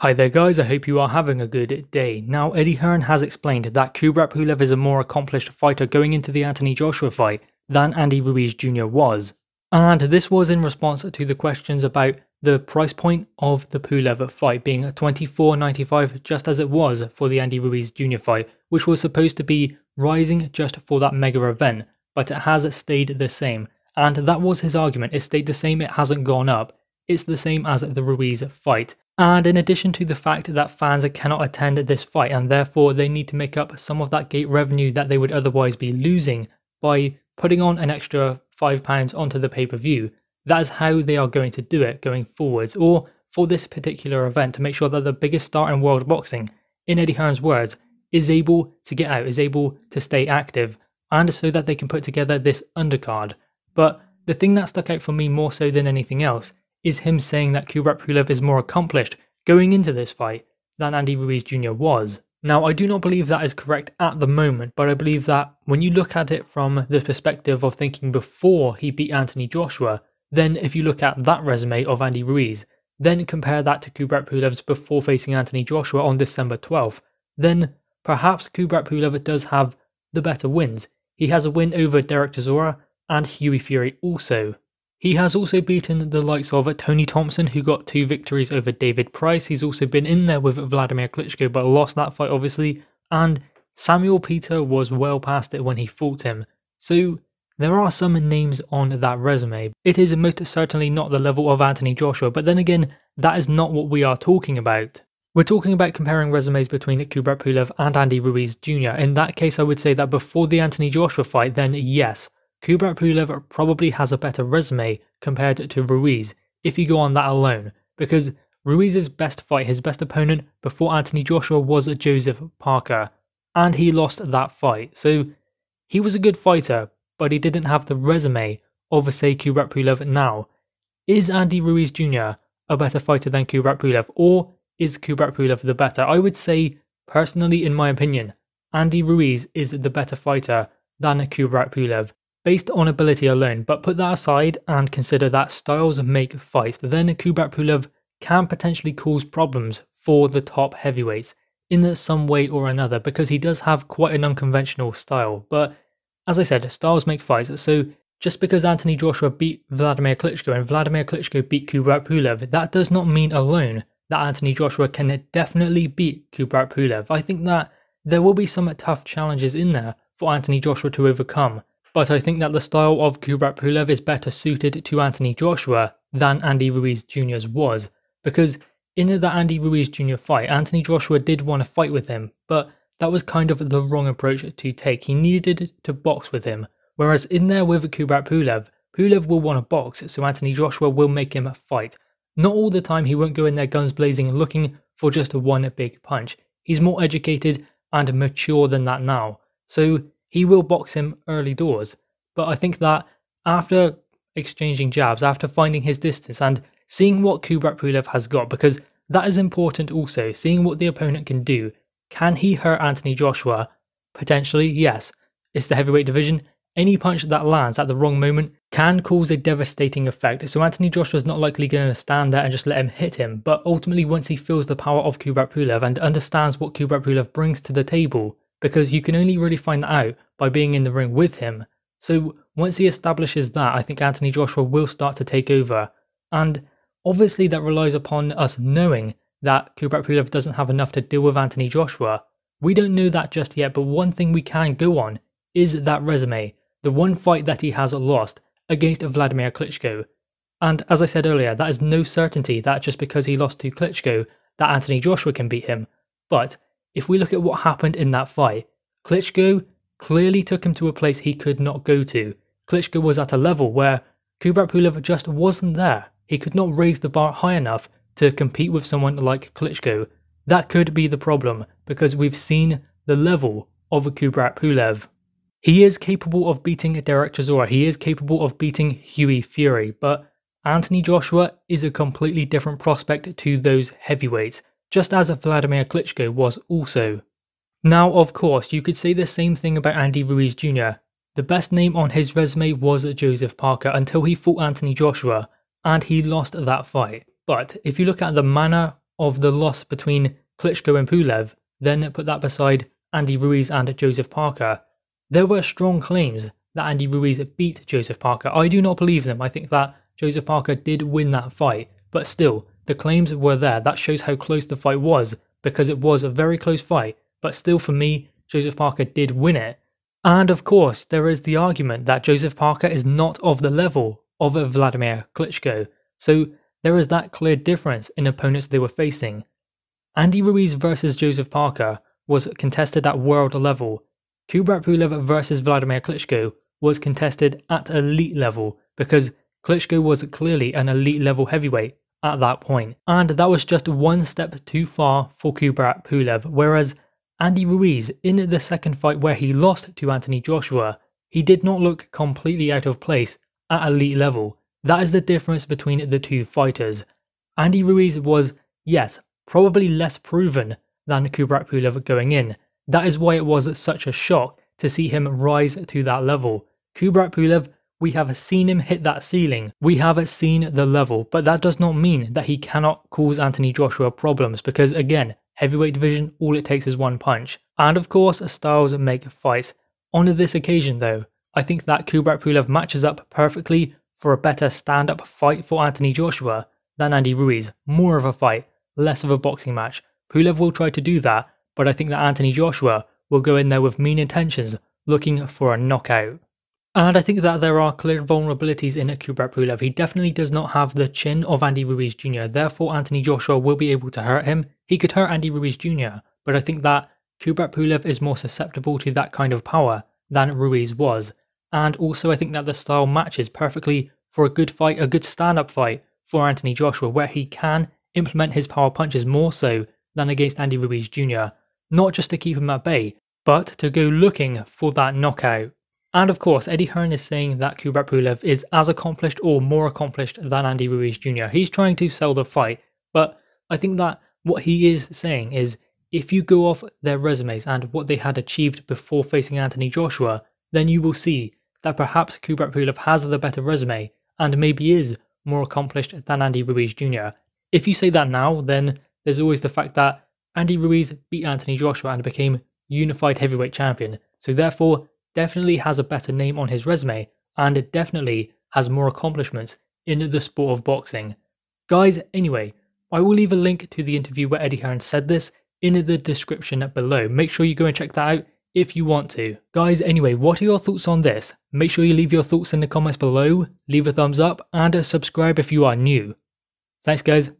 Hi there guys, I hope you are having a good day. Now Eddie Hearn has explained that Kubrat Pulev is a more accomplished fighter going into the Anthony Joshua fight than Andy Ruiz Jr. was. And this was in response to the questions about the price point of the Pulev fight being $24.95 just as it was for the Andy Ruiz Jr. fight, which was supposed to be rising just for that mega event, but it has stayed the same. And that was his argument, it stayed the same, it hasn't gone up. It's the same as the Ruiz fight. And in addition to the fact that fans cannot attend this fight and therefore they need to make up some of that gate revenue that they would otherwise be losing by putting on an extra £5 onto the pay per view, that is how they are going to do it going forwards, or for this particular event to make sure that the biggest star in world boxing, in Eddie Hearn's words, is able to get out, is able to stay active, and so that they can put together this undercard. But the thing that stuck out for me more so than anything else is him saying that Kubrat Pulev is more accomplished going into this fight than Andy Ruiz Jr. was. Now, I do not believe that is correct at the moment, but I believe that when you look at it from the perspective of thinking before he beat Anthony Joshua, then if you look at that resume of Andy Ruiz, then compare that to Kubrat Pulev's before facing Anthony Joshua on December 12th, then perhaps Kubrat Pulev does have the better wins. He has a win over Derek Chisora and Hughie Fury also. He has also beaten the likes of Tony Thompson, who got two victories over David Price. He's also been in there with Vladimir Klitschko, but lost that fight, obviously. And Samuel Peter was well past it when he fought him. So there are some names on that resume. It is most certainly not the level of Anthony Joshua, but then again, that is not what we are talking about. We're talking about comparing resumes between Kubrat Pulev and Andy Ruiz Jr. In that case, I would say that before the Anthony Joshua fight, then yes, Kubrat Pulev probably has a better resume compared to Ruiz if you go on that alone, because Ruiz's best fight, his best opponent before Anthony Joshua was Joseph Parker, and he lost that fight. So he was a good fighter, but he didn't have the resume of, say, Kubrat Pulev now. Is Andy Ruiz Jr. a better fighter than Kubrat Pulev, or is Kubrat Pulev the better? I would say, personally, in my opinion, Andy Ruiz is the better fighter than Kubrat Pulev based on ability alone, but put that aside and consider that styles make fights, then Kubrat Pulev can potentially cause problems for the top heavyweights in some way or another because he does have quite an unconventional style. But as I said, styles make fights, so just because Anthony Joshua beat Vladimir Klitschko and Vladimir Klitschko beat Kubrat Pulev, that does not mean alone that Anthony Joshua can definitely beat Kubrat Pulev. I think that there will be some tough challenges in there for Anthony Joshua to overcome but I think that the style of Kubrat Pulev is better suited to Anthony Joshua than Andy Ruiz Jr.'s was, because in the Andy Ruiz Jr. fight, Anthony Joshua did want to fight with him, but that was kind of the wrong approach to take. He needed to box with him, whereas in there with Kubrat Pulev, Pulev will want to box, so Anthony Joshua will make him fight. Not all the time, he won't go in there guns blazing and looking for just one big punch. He's more educated and mature than that now. So he will box him early doors. But I think that after exchanging jabs, after finding his distance and seeing what Kubrat Pulev has got, because that is important also, seeing what the opponent can do. Can he hurt Anthony Joshua? Potentially, yes. It's the heavyweight division. Any punch that lands at the wrong moment can cause a devastating effect. So Anthony Joshua is not likely going to stand there and just let him hit him. But ultimately, once he feels the power of Kubrat Pulev and understands what Kubrat Pulev brings to the table, because you can only really find that out by being in the ring with him. So once he establishes that, I think Anthony Joshua will start to take over. And obviously, that relies upon us knowing that Kubrat Pulev doesn't have enough to deal with Anthony Joshua. We don't know that just yet, but one thing we can go on is that resume, the one fight that he has lost against Vladimir Klitschko. And as I said earlier, that is no certainty that just because he lost to Klitschko, that Anthony Joshua can beat him. But if we look at what happened in that fight, Klitschko clearly took him to a place he could not go to. Klitschko was at a level where Kubrat Pulev just wasn't there. He could not raise the bar high enough to compete with someone like Klitschko. That could be the problem because we've seen the level of Kubrat Pulev. He is capable of beating Derek Chisora, he is capable of beating Hughie Fury, but Anthony Joshua is a completely different prospect to those heavyweights just as Vladimir Klitschko was also. Now, of course, you could say the same thing about Andy Ruiz Jr. The best name on his resume was Joseph Parker until he fought Anthony Joshua, and he lost that fight. But if you look at the manner of the loss between Klitschko and Pulev, then put that beside Andy Ruiz and Joseph Parker, there were strong claims that Andy Ruiz beat Joseph Parker. I do not believe them. I think that Joseph Parker did win that fight, but still, the claims were there. That shows how close the fight was because it was a very close fight, but still, for me, Joseph Parker did win it. And of course, there is the argument that Joseph Parker is not of the level of Vladimir Klitschko, so there is that clear difference in opponents they were facing. Andy Ruiz versus Joseph Parker was contested at world level. Kubrat Pulev versus Vladimir Klitschko was contested at elite level because Klitschko was clearly an elite level heavyweight at that point, and that was just one step too far for Kubrat Pulev, whereas Andy Ruiz, in the second fight where he lost to Anthony Joshua, he did not look completely out of place at elite level. That is the difference between the two fighters. Andy Ruiz was, yes, probably less proven than Kubrat Pulev going in. That is why it was such a shock to see him rise to that level. Kubrat Pulev, we have seen him hit that ceiling. We have seen the level, but that does not mean that he cannot cause Anthony Joshua problems because again, heavyweight division, all it takes is one punch. And of course, styles make fights. On this occasion though, I think that Kubrat Pulev matches up perfectly for a better stand-up fight for Anthony Joshua than Andy Ruiz. More of a fight, less of a boxing match. Pulev will try to do that, but I think that Anthony Joshua will go in there with mean intentions, looking for a knockout. And I think that there are clear vulnerabilities in Kubrat Pulev. He definitely does not have the chin of Andy Ruiz Jr. Therefore, Anthony Joshua will be able to hurt him. He could hurt Andy Ruiz Jr., but I think that Kubrat Pulev is more susceptible to that kind of power than Ruiz was. And also, I think that the style matches perfectly for a good fight, a good stand up fight for Anthony Joshua, where he can implement his power punches more so than against Andy Ruiz Jr. Not just to keep him at bay, but to go looking for that knockout. And of course, Eddie Hearn is saying that Kubrat Pulev is as accomplished or more accomplished than Andy Ruiz Jr. He's trying to sell the fight, but I think that what he is saying is if you go off their resumes and what they had achieved before facing Anthony Joshua, then you will see that perhaps Kubrat Pulev has the better resume and maybe is more accomplished than Andy Ruiz Jr. If you say that now, then there's always the fact that Andy Ruiz beat Anthony Joshua and became unified heavyweight champion, so therefore definitely has a better name on his resume and it definitely has more accomplishments in the sport of boxing. Guys, anyway, I will leave a link to the interview where Eddie Hearn said this in the description below. Make sure you go and check that out if you want to. Guys, anyway, what are your thoughts on this? Make sure you leave your thoughts in the comments below, leave a thumbs up, and subscribe if you are new. Thanks, guys.